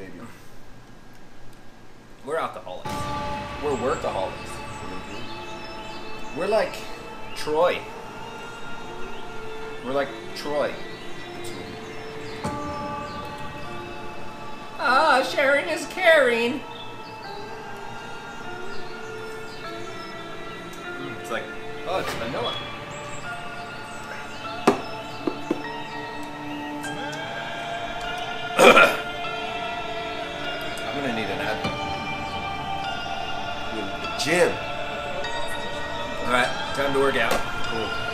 maybe. We're alcoholics. We're workaholics. We're like Troy. We're like Troy. Ah, sharing is caring. Mm, It's like, oh, it's vanilla. Gonna need an Advil. Jim. All right, time to work out. Cool.